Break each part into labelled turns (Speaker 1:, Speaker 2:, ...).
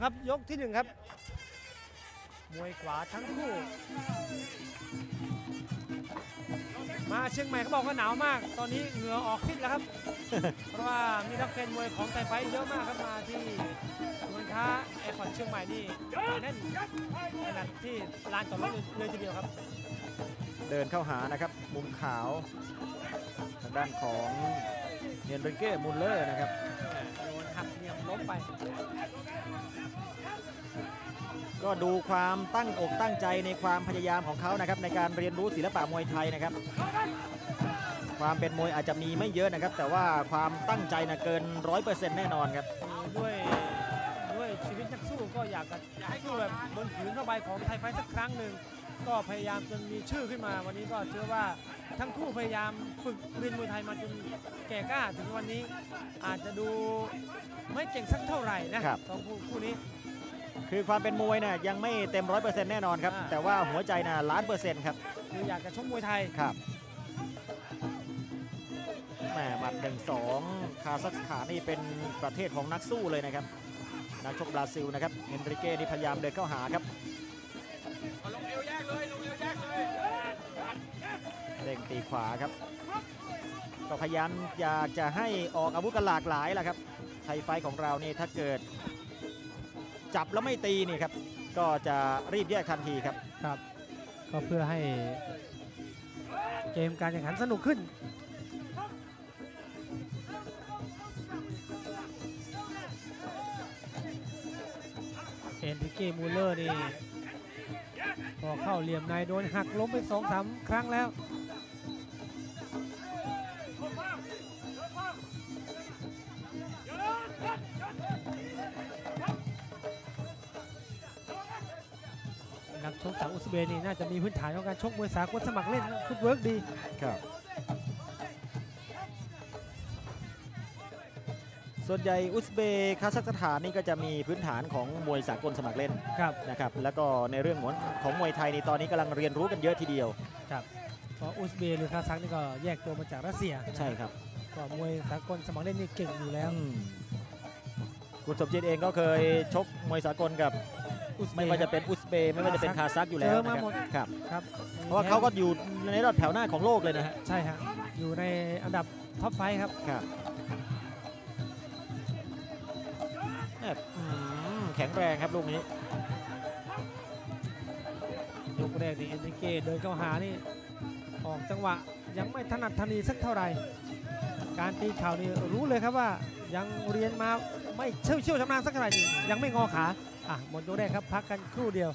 Speaker 1: ครับ ยกที่หนึ่งครับ มวยขวาทั้งคู่ มาเชียงใหม่เขาบอกว่าหนาวมาก ตอนนี้เหงื่อออกซิกแล้วครับ เพราะว่ามีนักแฟนมวยของไทยไฟท์เยอะมากครับมาที่ศูนย์ค้าแอร์พอร์ตเชียงใหม่นี่แน่นขนาดที่ลานจอดรถเลยทีเดียวครับ
Speaker 2: เดินเข้าหานะครับมุมขาวทางด้านของเนียนเบรเก้มูลเลอร์นะครับ
Speaker 1: โดนหักเหลี่ยมล้มไป
Speaker 2: ก็ดูความตั้งอกตั้งใจในความพยายามของเขานะครับในการเรียนรู้ศิลปะมวยไทยนะครับ ความเป็นมวยอาจจะมีไม่เยอะนะครับ แต่ว่าความตั้งใจนะเกินร้อยเปอร์เซ็นต์แน่นอนครับ
Speaker 1: ด้วยด้วยชีวิตนักสู้ก็อยากจะสู้แบบบนผืนผ้าใบของไทยไฟท์สักครั้งหนึ่งก็พยายามจนมีชื่อขึ้นมา วันนี้ก็เชื่อว่าทั้งคู่พยายามฝึกเรียนมวยไทยมาจนแก่กล้าถึงวันนี้ อาจจะดูไม่เก่งสักเท่าไหร่นะครับสองคู่คู่นี้
Speaker 2: คือความเป็นมวยนะยังไม่เต็มร้อยเปอร์เซ็นต์แน่นอนครับ
Speaker 1: อ่า
Speaker 2: แต่ว่าหัวใจนะล้านเปอร์เซ็นต์ครับ
Speaker 1: คืออยากจะชกมวยไทย
Speaker 2: ครับแหมหมัดหนึ่งสองคาซัคสถานนี่เป็นประเทศของนักสู้เลยนะครับ นักชกบราซิลนะครับเฮนริเก้นี่พยายามเดินเข้าหาครับเร่งตีขวาครับ ก็พยายามอยากจะให้ออกอาวุธกันหลากหลายแหละครับไทยไฟท์ของเรานี่ถ้าเกิด จับแล้วไม่ตีนี่ครับ ก็จะรีบแยกทันทีครับ
Speaker 1: ครับ ก็เพื่อให้เกมการแข่งขันสนุกขึ้นเอ็นริเกมูลเลอร์นี่พอเข้าเหลี่ยมในโดนหักล้มไปสองสามครั้งแล้ว ชกจากอุซเบย์นี่น่าจะมีพื้นฐานของการชกมวยสากลสมัครเล่นนะ footwork ดี
Speaker 2: ครับ ส่วนใหญ่อุซเบย์คาซัคสถานนี่ก็จะมีพื้นฐานของมวยสากลสมัครเล่น
Speaker 1: ครับ
Speaker 2: นะครับแล้วก็ในเรื่องของของมวยไทยในตอนนี้กำลังเรียนรู้กันเยอะทีเดียว
Speaker 1: เพราะอุซเบย์หรือคาซัคนี่ก็แยกตัวมาจากรัสเซีย
Speaker 2: ใช่ครับ
Speaker 1: ก็มวยสากลสมัครเล่นนี่เก่งอยู่แล้ว
Speaker 2: อืมคุณสมจิตเองก็เคยชกมวยสากลกับ
Speaker 1: อุซเบย์
Speaker 2: ไม่ว่าจะเป็นอุซเบย์ไม่ว่าจะเป็นคาซัคอยู่แล้ว
Speaker 1: เจอ
Speaker 2: นะ
Speaker 1: มา
Speaker 2: ครับ
Speaker 1: หมด
Speaker 2: ครับ
Speaker 1: ครับ
Speaker 2: เพราะว่าเขาก็อยู่ในระดับแถวหน้าของโลกเลยนะฮะ
Speaker 1: ใช่ฮะอยู่ในอันดับ top five ครับ
Speaker 2: ครับแอบอืมแข็งแรงครับลูกนี้
Speaker 1: ยกแรกนี่เอนริเก้เดินเข้าหานี่ออกจังหวะยังไม่ถนัดทนีสักเท่าไหร่ การตีเข่านี่รู้เลยครับว่ายังเรียนมาไม่เชี่ยวเชี่ยวชำนาญสักเท่าไหร่นี่ยังไม่งอขา อะหมดยกแรกครับพักกันครู่เดียว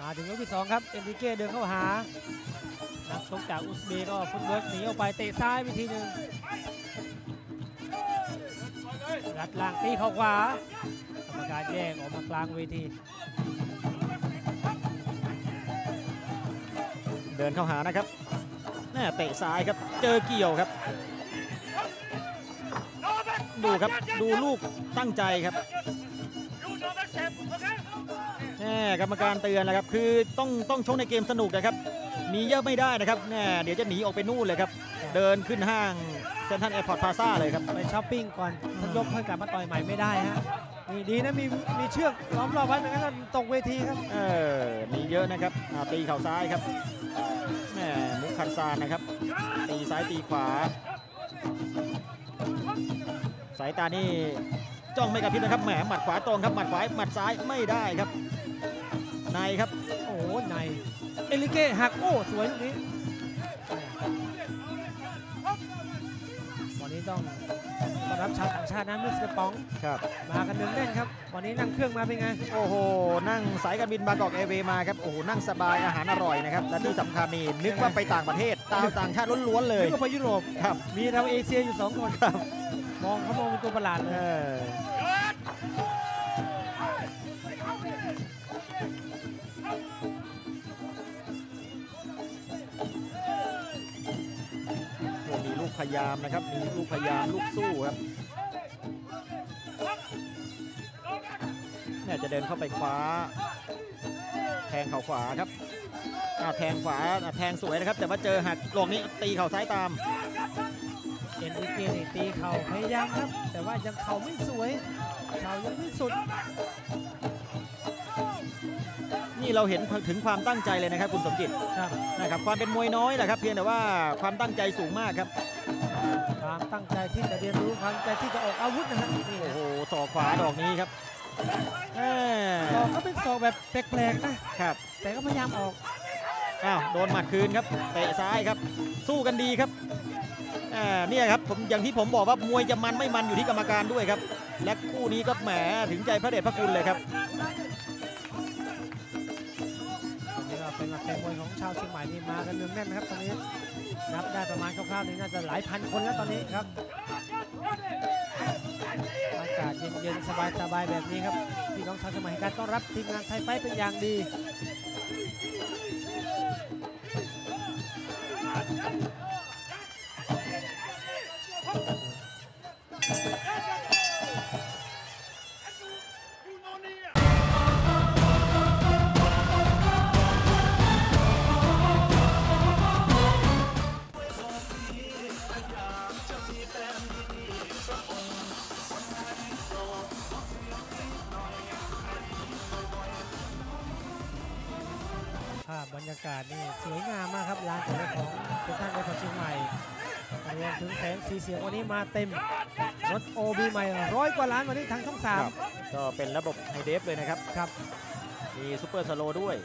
Speaker 1: มาถึงยกที่2ครับเอ็นริเก้เดินเข้าหา นักชกจากอุซเบย์ก็ footwork หนีออกไปเตะซ้ายไปทีหนึ่งรัดล่างตีเข่าขวากรรมการแยกออกมากลางเวที
Speaker 2: เดินเข้าหานะครับแน่เตะซ้ายครับ เจอเกี่ยวครับ ดูครับ ดูลูกตั้งใจครับ น่กรรมการเตือนแล้วครับ คือต้องต้องชกในเกมสนุกนะครับมีเยอะไม่ได้นะครับแน่เดี๋ยวจะหนีออกไปนู่นเลยครับ เดินขึ้นห้างเซ็นทรัลแอร์พอร์ตพลาซ่าเลยครับ
Speaker 1: ไปช้อปปิ้งก่อนสักยกค่อยกลับมาต่อยใหม่ไม่ได้ฮะนี่ดีนะมีมีเชือกล้อมรอบไว้ไม่งั้นก็ตกเวทีครับ
Speaker 2: เออมีเยอะนะครับอ่าตีเข่าซ้ายครับแม่มุกคันซานนะครับ ตีซ้ายตีขวา สายตานี่จ้องไม่กระพริบนะครับแหมหมัดขวาตรงครับหมัดขวาหมัดซ้ายไม่ได้ครับ ในครับ
Speaker 1: โอ้โหเฮนริเก้หักโอ้สวยลูกนี้วันนี้ต้องต้อนรับชาวต่างชาตินะมิสเตอร์ปอง
Speaker 2: ครับ
Speaker 1: มากันเนืองแน่นครับวันนี้นั่งเครื่องมาเป็นไง
Speaker 2: โอ้โห นั่งสายการบินบางกอกแอร์เวย์มาครับ โอ้โห นั่งสบายอาหารอร่อยนะครับ และที่สำคัญนี่นึกว่าไปต่างประเทศชาวต่างชาติล้วนๆเลย
Speaker 1: นึกว่าไปยุโรป
Speaker 2: ครับ
Speaker 1: มีเราเอเชียอยู่สองคน
Speaker 2: ครับ
Speaker 1: มองเขามองเป็นตัวประหลาดเล
Speaker 2: เอย พยายามนะครับ มีลูกพยายามลูกสู้ครับเนี่ยจะเดินเข้าไปคว้า แทงเข่าขวาครับอ่าแทงขวาอ่าแทงสวยนะครับ แต่ว่าเจอหักหลอกนี้ตีเข่าซ้ายตาม
Speaker 1: เอ็นริเกนี่ตีเข่าพยายามครับ แต่ว่ายังเข่าไม่สวยเข่ายังไม่สุด
Speaker 2: นี่เราเห็นถึงความตั้งใจเลยนะครับคุณสมจิต
Speaker 1: ครับ
Speaker 2: นะครับความเป็นมวยน้อยแหละครับ เพียงแต่ว่าความตั้งใจสูงมากครับ
Speaker 1: ความตั้งใจที่จะเรียนรู้ความตั้งใจที่จะออกอาวุธนะฮะนี่
Speaker 2: โอ้
Speaker 1: นะ
Speaker 2: โหศอกขวาดอกนี้ครับแม่
Speaker 1: ศอกก็เป็นศอกแบบแปลกๆนะ
Speaker 2: ครับ
Speaker 1: แต่ก็พยายามออก
Speaker 2: อ้าวโดนหมัดคืนครับเตะซ้ายครับ สู้กันดีครับอ่าเนี่ยครับผมอย่างที่ผมบอกว่ามวยจะมันไม่มันอยู่ที่กรรมการด้วยครับ และคู่นี้ก็แหมถึงใจพระเดชพระคุณเลยครับ
Speaker 1: วันนี้ก็เป็นแฟนมวยของชาวเชียงใหม่นี่มากันเนืองแน่นนะครับตอนนี้ นับได้ประมาณคร่าวๆนี่น่าจะหลายพันคนแล้วตอนนี้ครับอากาศเย็นๆสบายๆแบบนี้ครับพี่น้องชาวสมัยงใหม่ให้การต้อนรับทีมงานไทยไฟเป็นอย่างดี ของเซ็นทรัลเวสต์เชียงใหม่รวมถึงแสงสีเสียงวันนี้มาเต็ม รถ OB ใหม่ร้อยกว่าล้านวันนี้ทางช่องสาม
Speaker 2: ครับก็เป็นระบบ high def เลยนะครับ
Speaker 1: ครับ
Speaker 2: มี super slow ด้วย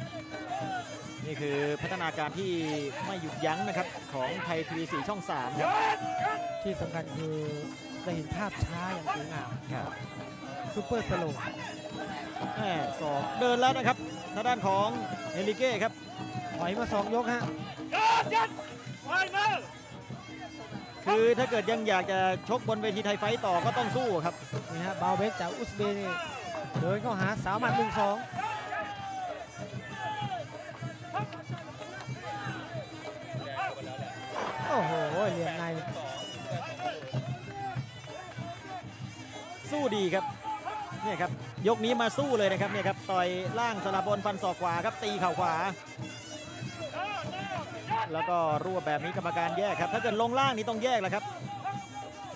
Speaker 2: นี่คือพัฒนาการที่ไม่หยุดยั้งนะครับ ของไทยทีวีสีช่อง3ครับ
Speaker 1: ที่สำคัญคือได้เห็นภาพช้าอย่างสวยงาม
Speaker 2: ครับ
Speaker 1: super slow
Speaker 2: แหม่สองเดินแล้วนะครับทางด้านของเฮนริเก้ครับ
Speaker 1: ถอยมาสองยกฮะ
Speaker 2: คือถ้าเกิดยังอยากจะชกบนเวทีไทยไฟต์ต่อก็ต้องสู้ครับ
Speaker 1: นี่ฮะบาวเบกจากอุซเบย์นี่เดินเข้าหาสาวหมัดหนึ่งสองโอ้โหเหลี่ยมใน
Speaker 2: สู้ดีครับเนี่ยครับยกนี้มาสู้เลยนะครับเนี่ยครับต่อยล่างสลับบนฟันศอกขวาครับตีเข่าขวา แล้วก็รวบแบบนี้กรรมการแยกครับ ถ้าเกิดลงล่างนี่ต้องแยกแหละครับ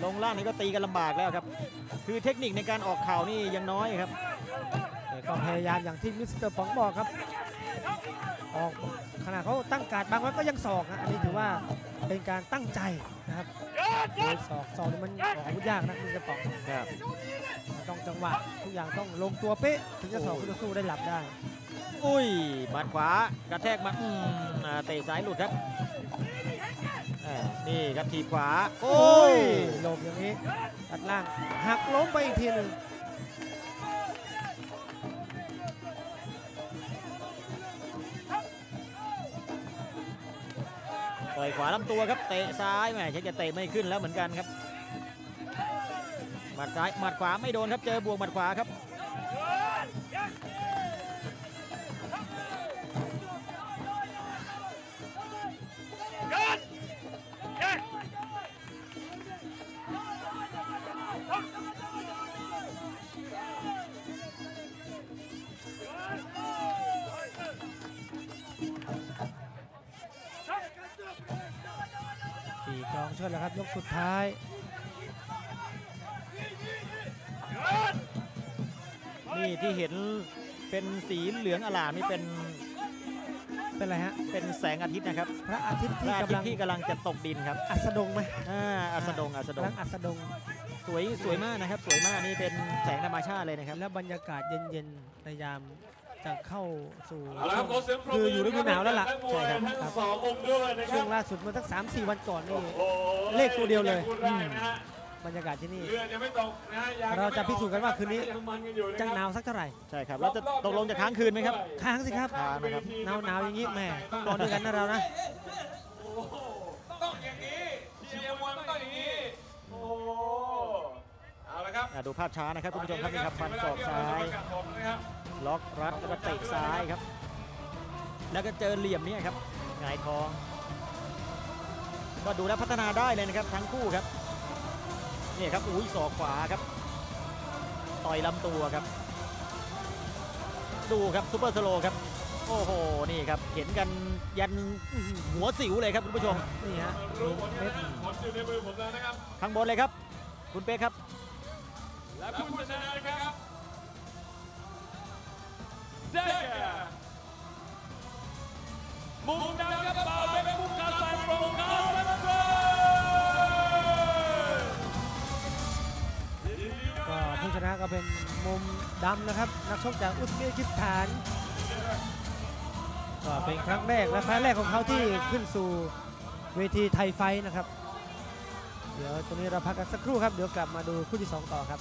Speaker 2: ลงล่างนี่ก็ตีกันลำบากแล้วครับ คือเทคนิคในการออกเข่านี่ยังน้อยครับ
Speaker 1: แต่ก็พยายามอย่างที่มิสเตอร์ป๋องบอกครับ ออกขณะเขาตั้งการ์ดบางไว้ก็ยังศอกนะอันนี้ถือว่าเป็นการตั้งใจนะครับโดยศอกศอกนี่มันออกอาวุธยากนะมิสเตอร์ป๋อง
Speaker 2: ครับ
Speaker 1: มันต้องจังหวะทุกอย่างต้องลงตัวเป๊ะถึงจะศอกคู่ต่อสู้ได้หลับได้
Speaker 2: อุ้ยหมัดขวากระแทกมาอืมอ่าเตะซ้ายหลุดครับอ่านี่ครับทีบขวา โอ้ย
Speaker 1: หลบอย่างนี้ตัดล่างหักล้มไปอีกทีหนึ่ง
Speaker 2: ต่อยขวาลำตัวครับเตะซ้ายแหมชักจะเตะไม่ขึ้นแล้วเหมือนกันครับหมัดซ้ายหมัดขวาไม่โดนครับเจอบวกหมัดขวาครับ
Speaker 1: กองเชิดแล้วครับยกสุดท้าย
Speaker 2: นี่ที่เห็นเป็นสีเหลืองอลามนี่เป็น
Speaker 1: เป็นไรฮะ
Speaker 2: เป็นแสงอาทิตย์นะครับ
Speaker 1: พระอาทิตย์
Speaker 2: พ
Speaker 1: ที่
Speaker 2: ระอาทิต
Speaker 1: กำลัง
Speaker 2: ย์ที่กำลังจะตกดินครับ
Speaker 1: อัสดงไหม
Speaker 2: อ่าอัสดงอัสด
Speaker 1: กำ
Speaker 2: ง
Speaker 1: ลังอัสดง
Speaker 2: สวยสวยมากนะครับ สวยมากนี่เป็นแสงธรรมชาติเลยนะครับ
Speaker 1: แล้วบรรยากาศเย็นๆในยาม จะเข้าสู่
Speaker 3: เอาละครับขอเสียงปรบ
Speaker 1: คือ
Speaker 3: มื
Speaker 1: อยู่ฤดูหนาวแล้วล่ะ
Speaker 3: นักมวยทั้งสององค์ด้วยนะค
Speaker 1: ช่
Speaker 3: รั
Speaker 1: ว
Speaker 3: บ
Speaker 1: งล่าสุดเมื่อสักสามสี่วันก่อนนี่
Speaker 3: โอ้โห
Speaker 1: เลขตัวเดียวเลย
Speaker 3: พูดได้นะฮะ
Speaker 1: บรรยากาศที่นี่
Speaker 3: เรือยังไม่ตกนะฮะยัง
Speaker 1: เราจะพิสูจน์กันว่าคืนนี้
Speaker 3: ยังมันกันอยู่นะ
Speaker 1: จะ
Speaker 3: ครับ
Speaker 1: หนาวสักเท่าไหร่
Speaker 2: ใช่ครับแล้วจะตกลงจะค้างคืนไหมครับ
Speaker 1: ค้างสิครับ
Speaker 2: ค้างนะครับ
Speaker 1: หนาวหนาวๆอย่างนี้แหม่ต้องนอนด้วยกันนะเรานะ
Speaker 3: โอ้โหต้องอย่างนี้เชียร์มวยมันต้องอย่างนี้โอ้โหนะครับ
Speaker 2: อะดูภาพช้านะครับคุณผู้ชมครับนี่ครับฟันศอกซ้าย
Speaker 3: นะครับ
Speaker 2: ล็อกรัดแล้วก็เตะซ้ายครับ แล้วก็เจอเหลี่ยมเนี้ครับหงายท้อง ก็ดูแล้วพัฒนาได้เลยนะครับทั้งคู่ครับนี่ครับอุ้ยศอกขวาครับ ต่อยลำตัวครับ ดูครับ super slow ครับโอ้โห นี่ครับ เห็นกันยันอื้อหือหัวสิวเลยครับคุณผู้ชม
Speaker 1: นี่ฮะ
Speaker 3: รู้ผล
Speaker 1: เม็
Speaker 3: แล้ว
Speaker 1: ด
Speaker 3: นะผลอยู่ในมือผมแล้วนะครับ
Speaker 2: ข้างบนเลยครับ คุณเป๊กครับ
Speaker 3: และผู้ชนะนะครับ ได้แก่มุมดำครับบ่าวเป็นมุมกาสันโปรกาสันโปร
Speaker 1: ก็ผู้ชนะก็เป็นมุมดำนะครับ นักชกจากอุซเบกิสถานก็เป็นครั้งแรกและไฟล์แรกของเขาที่ขึ้นสู่เวทีไทยไฟท์นะครับ เดี๋ยวตรงนี้เราพักกันสักครู่ครับ เดี๋ยวกลับมาดูคู่ที่ 2 ต่อครับ